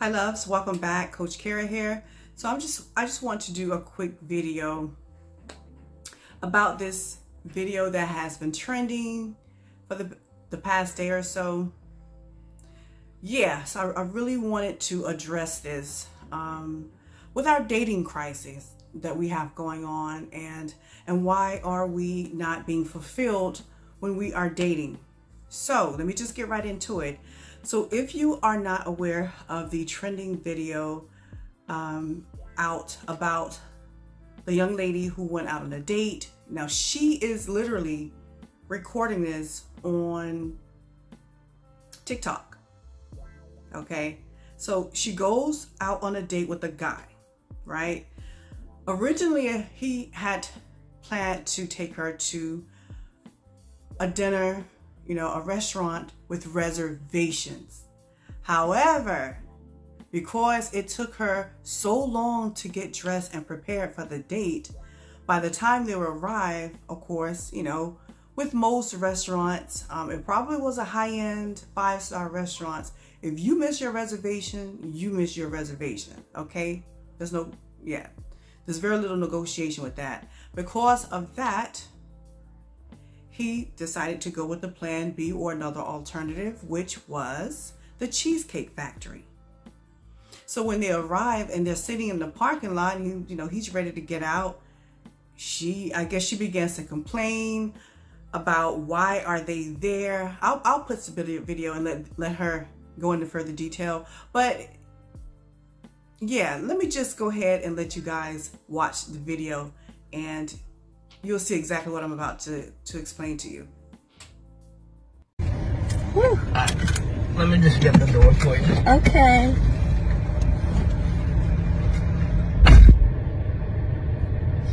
Hi loves, welcome back. Coach Kera here. So I'm just I just want to do a quick video about this video that has been trending for the the past day or so. Yeah, so I, I really wanted to address this um, with our dating crisis that we have going on and and why are we not being fulfilled when we are dating. So let me just get right into it. So if you are not aware of the trending video um, out about the young lady who went out on a date, now she is literally recording this on TikTok. Okay, so she goes out on a date with a guy, right? Originally, he had planned to take her to a dinner you know, a restaurant with reservations. However, because it took her so long to get dressed and prepared for the date, by the time they were arrived, of course, you know, with most restaurants, um, it probably was a high-end five-star restaurants. If you miss your reservation, you miss your reservation. Okay, there's no, yeah, there's very little negotiation with that. Because of that, he decided to go with the plan B or another alternative, which was the Cheesecake Factory. So when they arrive and they're sitting in the parking lot, and you know, he's ready to get out, she, I guess she begins to complain about why are they there. I'll, I'll put some video, video and let, let her go into further detail. But yeah, let me just go ahead and let you guys watch the video and you'll see exactly what I'm about to, to explain to you. Woo. Let me just get the door for you. Okay.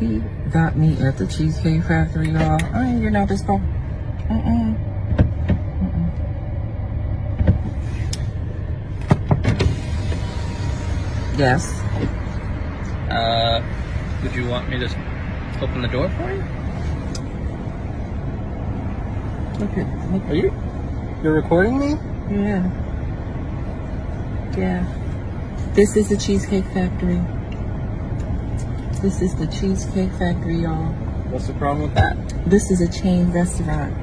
He got me at the Cheesecake Factory, y'all. I ain't getting out this car. Mm-mm. Yes. Uh, would you want me to open the door for you? Look at, look Are you? You're recording me? Yeah. Yeah. This is the Cheesecake Factory. This is the Cheesecake Factory, y'all. What's the problem with that? This is a chain restaurant.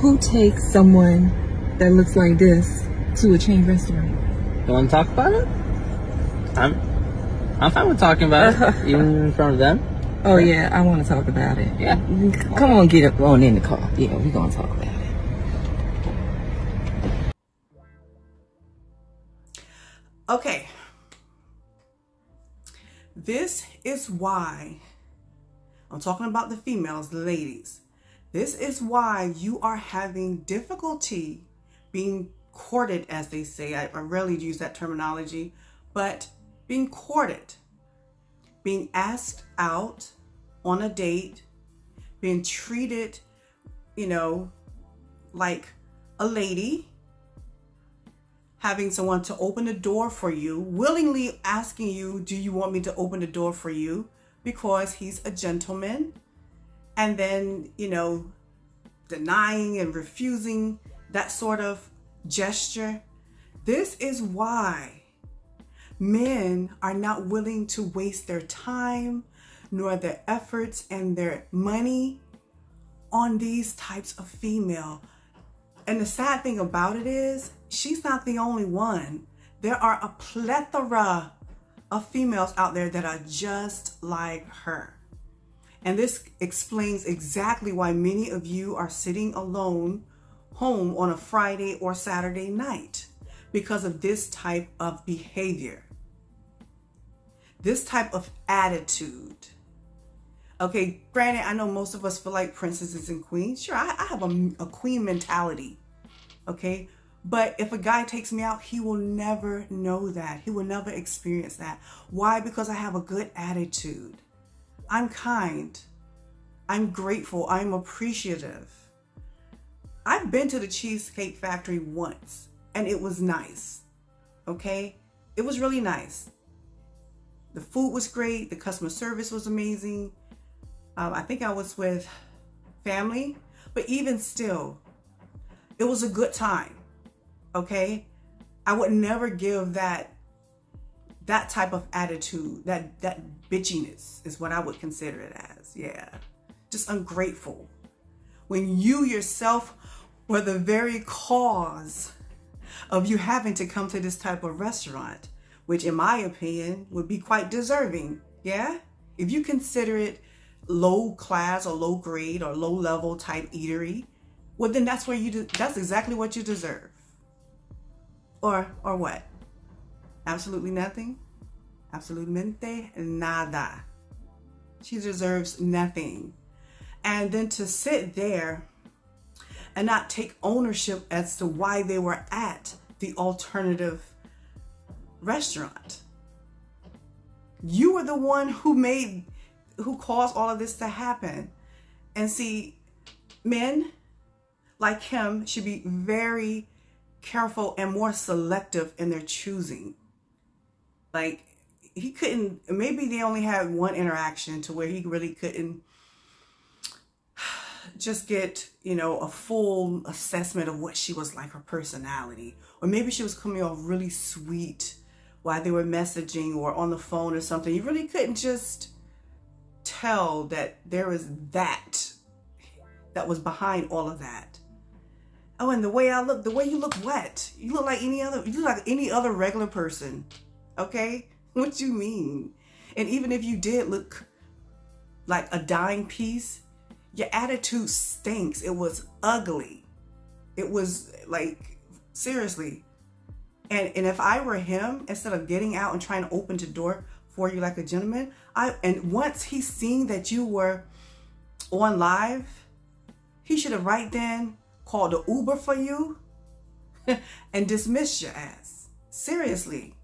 Who takes someone that looks like this to a chain restaurant? You want to talk about it? I'm, I'm fine with talking about it, even in front of them. Oh yeah, I want to talk about it. Yeah. Come on, get up on in the car. Yeah, we're gonna talk about it. Okay. This is why I'm talking about the females, the ladies. This is why you are having difficulty being courted, as they say. I, I rarely use that terminology, but being courted being asked out on a date, being treated, you know, like a lady, having someone to open the door for you, willingly asking you, Do you want me to open the door for you? Because he's a gentleman. And then, you know, denying and refusing that sort of gesture. This is why men are not willing to waste their time nor their efforts and their money on these types of female. And the sad thing about it is, she's not the only one. There are a plethora of females out there that are just like her. And this explains exactly why many of you are sitting alone home on a Friday or Saturday night because of this type of behavior this type of attitude. Okay, granted, I know most of us feel like princesses and queens. Sure, I, I have a, a queen mentality. Okay, but if a guy takes me out, he will never know that. He will never experience that. Why? Because I have a good attitude. I'm kind. I'm grateful. I'm appreciative. I've been to the Cheesecake Factory once and it was nice. Okay? It was really nice. The food was great. The customer service was amazing. Um, I think I was with family, but even still, it was a good time. Okay. I would never give that that type of attitude, that that bitchiness is what I would consider it as. Yeah. Just ungrateful. When you yourself were the very cause of you having to come to this type of restaurant, which in my opinion would be quite deserving. Yeah? If you consider it low class or low grade or low level type eatery, well then that's where you de- that's exactly what you deserve. Or or what? Absolutely nothing? Absolutamente nada. She deserves nothing. And then to sit there and not take ownership as to why they were at the alternative restaurant. You were the one who made, who caused all of this to happen. And see, men like him should be very careful and more selective in their choosing. Like, he couldn't, maybe they only had one interaction to where he really couldn't just get, you know, a full assessment of what she was like, her personality. Or maybe she was coming off really sweet while they were messaging or on the phone or something. You really couldn't just tell that there was that that was behind all of that. Oh, and the way I look, the way you look wet. You look like any other you look like any other regular person. Okay? What do you mean? And even if you did look like a dying piece, your attitude stinks. It was ugly. It was like seriously. And and if I were him, instead of getting out and trying to open the door for you like a gentleman, I and once he seen that you were on live, he should have right then called the Uber for you and dismissed your ass. Seriously.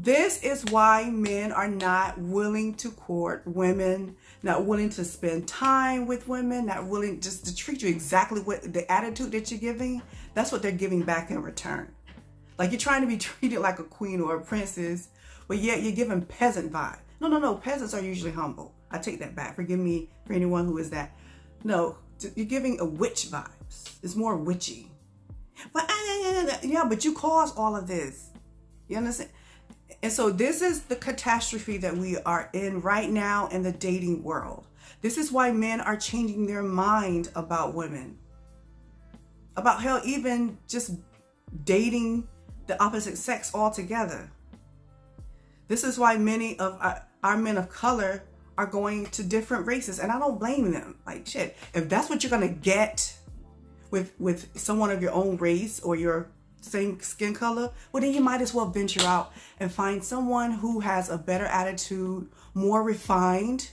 This is why men are not willing to court women, not willing to spend time with women, not willing just to treat you exactly what the attitude that you're giving. That's what they're giving back in return. Like you're trying to be treated like a queen or a princess, but yet you're giving peasant vibe. No, no, no. Peasants are usually humble. I take that back. Forgive me for anyone who is that. No, you're giving a witch vibes. It's more witchy. But ah, yeah, but you caused all of this. You understand? And so this is the catastrophe that we are in right now in the dating world. This is why men are changing their mind about women. About hell, even just dating the opposite sex altogether. This is why many of our, our men of color are going to different races, and I don't blame them. Like shit, if that's what you're gonna get with with someone of your own race or your same skin color, well then you might as well venture out and find someone who has a better attitude, more refined,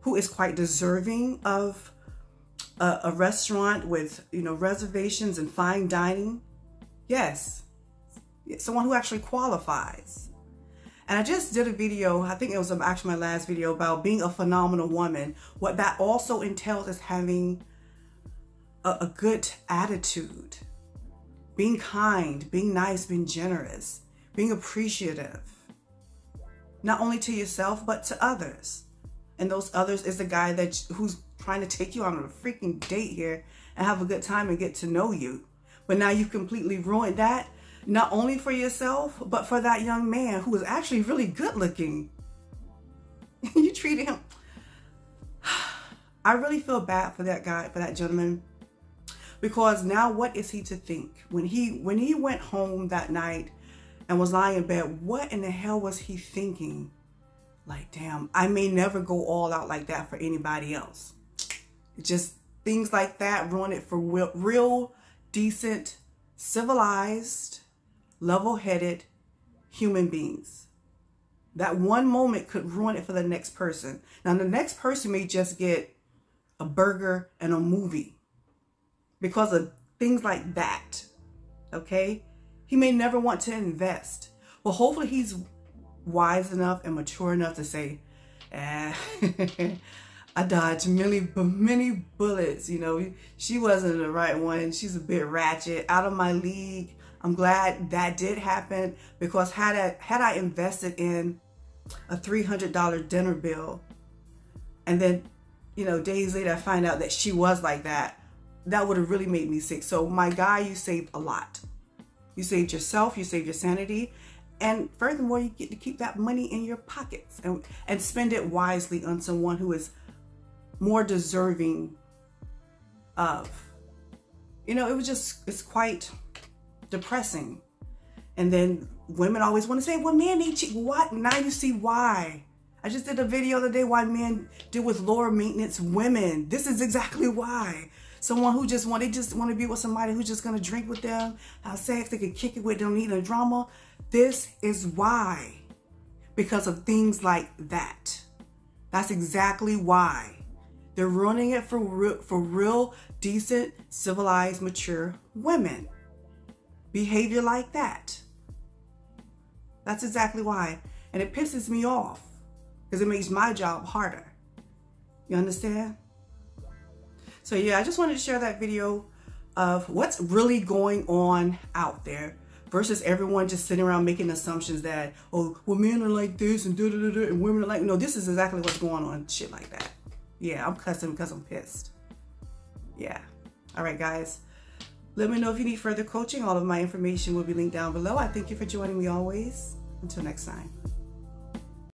who is quite deserving of a, a restaurant with you know reservations and fine dining. Yes, someone who actually qualifies. And I just did a video, I think it was um, actually my last video about being a phenomenal woman. What that also entails is having a, a good attitude, being kind, being nice, being generous, being appreciative, not only to yourself, but to others. And those others is the guy that who's trying to take you on a freaking date here and have a good time and get to know you. But now you've completely ruined that not only for yourself, but for that young man who was actually really good looking. you treated him. I really feel bad for that guy, for that gentleman, because now what is he to think when he when he went home that night and was lying in bed? What in the hell was he thinking? Like, damn, I may never go all out like that for anybody else. Just things like that ruin it for real, real decent, civilized level headed human beings. That one moment could ruin it for the next person. Now, the next person may just get a burger and a movie because of things like that. Okay? He may never want to invest. Well, hopefully, he's wise enough and mature enough to say, eh, I dodged many, many bullets. You know, she wasn't the right one. She's a bit ratchet, out of my league. I'm glad that did happen because had I, had I invested in a $300 dinner bill and then, you know, days later I find out that she was like that, that would have really made me sick. So my guy, you saved a lot. You saved yourself, you saved your sanity, and furthermore, you get to keep that money in your pockets and, and spend it wisely on someone who is more deserving of. You know, it was just, it's quite depressing. And then women always want to say, well, men need. What? Now you see why. I just did a video the other day why men deal with lower maintenance women. This is exactly why. Someone who just want, they just want to be with somebody who's just going to drink with them, have sex, they can kick it with them, need a drama. This is why. Because of things like that. That's exactly why. They're running it for real, for real, decent, civilized, mature women. Behavior like that. That's exactly why. And it pisses me off because it makes my job harder. You understand? So yeah, I just wanted to share that video of what's really going on out there versus everyone just sitting around making assumptions that, oh, well, men are like this and da da da, and women are like, no, this is exactly what's going on, shit like that. Yeah, I'm cussing because I'm pissed. Yeah. All right, guys. Let me know if you need further coaching. All of my information will be linked down below. I thank you for joining me always. Until next time.